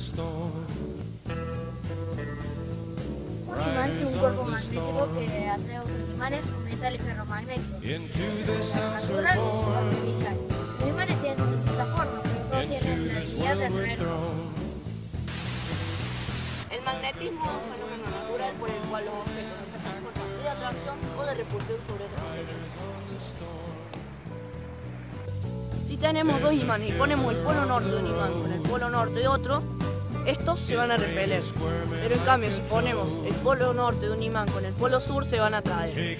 Un imán tiene un cuerpo magnético que atrae a otros imanes o metales ferromagnéticos. Los imanes tienen distintas formas, pero todos tienen la habilidad de atraer El magnetismo es un fenómeno natural por el cual los objetos ejercen fuerzas de atracción o de repulsión sobre otros objetos. Si tenemos dos imanes y ponemos el polo norte de un imán con el polo norte de otro, estos se van a repeler. Pero en cambio, si ponemos el polo norte de un imán con el polo sur, se van a atraer.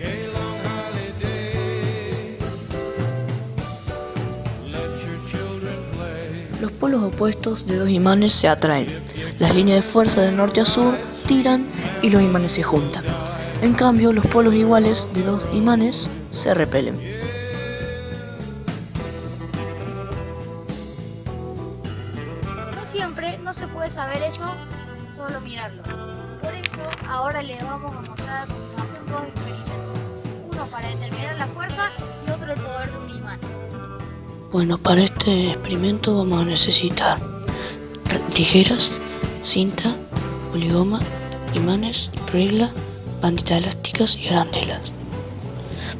Los polos opuestos de dos imanes se atraen. Las líneas de fuerza de norte a sur tiran y los imanes se juntan. En cambio, los polos iguales de dos imanes se repelen. Siempre, no se puede saber eso solo mirarlo. Por eso ahora le vamos a mostrar a continuación dos experimentos. Uno para determinar la fuerza y otro el poder de un imán. Bueno, para este experimento vamos a necesitar tijeras, cinta, poligoma, imanes, regla, banditas elásticas y arandelas.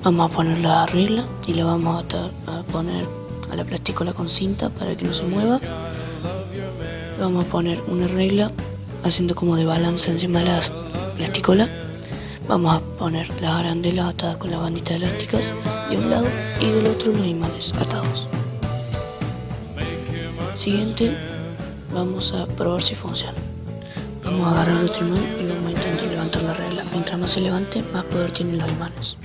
Vamos a poner la regla y le vamos a, a poner a la plasticola con cinta para que no se mueva. Vamos a poner una regla haciendo como de balance encima de la plasticola. Vamos a poner las arandelas atadas con las banditas elásticas de un lado y del otro los imanes atados. Siguiente, vamos a probar si funciona. Vamos a agarrar otro imán y vamos a intentar levantar la regla. Mientras más se levante, más poder tienen los imanes.